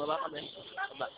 我爸爸没拜拜